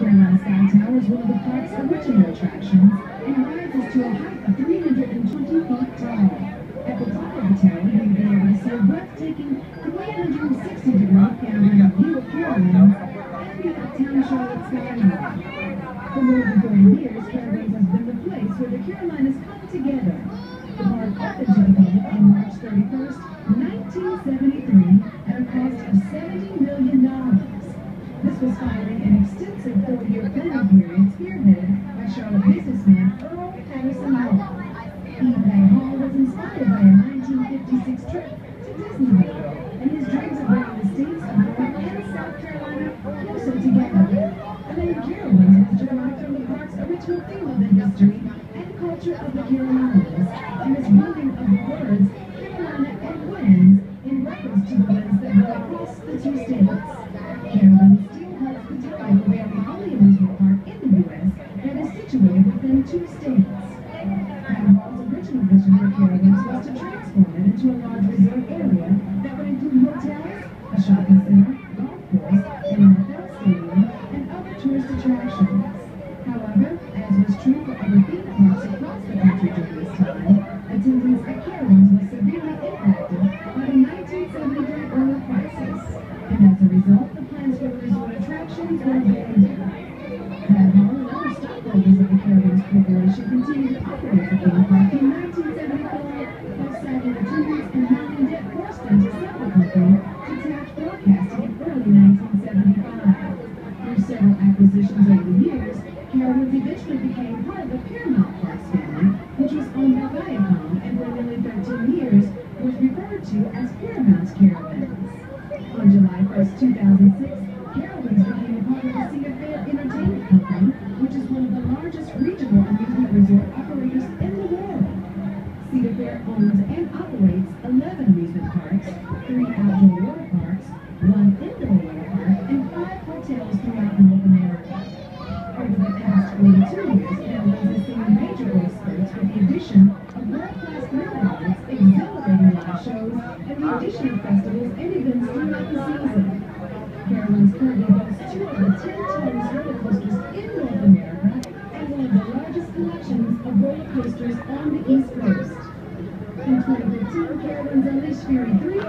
Carolina Sky Tower is one of the park's original attractions and rises to a height of 320 feet tall. At the top of the tower, you'll be able to see a breathtaking 360 degree panoramic view of Carolina and the uptown Charlotte skyline. For more than 40 years, Carowinds has been the place where the Carolinas come together. The park opened to the public on March 31st, 1973, at a cost of $70 million. This was following an was inspired by a 1956 trip to Disney World and his dreams of bringing the states of North and South Carolina closer together. The name Carowinds is derived from the park's original theme of the history and culture of the Carolinas and its building of words Carolina and Winds in reference to the winds that blow across the two states. Carowinds still holds the title of the only amusement park in the U.S. that is situated within two states. Into a large resort area that would include hotels, a shopping center, golf course, an NFL stadium, and other tourist attractions. However, as was true for other theme parks across the country during this time, attendance at Carowinds was severely impacted by the 1973 oil crisis. And as a result, the plans for resort attractions were abandoned. And other stockholders of the Carowinds Corporation continued to operate the There eventually became part of the Paramount Parks family, which was owned by Viacom and for nearly 13 years was referred to as Paramount's Carowinds. On July 1st, 2006, Carowinds became a part of the Sea of Entertainment Company, which is one of the largest regional amusement resort operators in the world. Cedar Fair owns and operates 11 amusement parks, 3 outdoor water parks, 1 past 42 years, Carowinds has seen major spurts with the addition of world-class thrill rides, exhilarating live shows, and the addition of festivals and events throughout the season. Carowinds currently boasts two of the 10 tallest roller coasters in North America and one of the largest collections of roller coasters on the East Coast. In 2015, Carowinds Unleashed Fury 3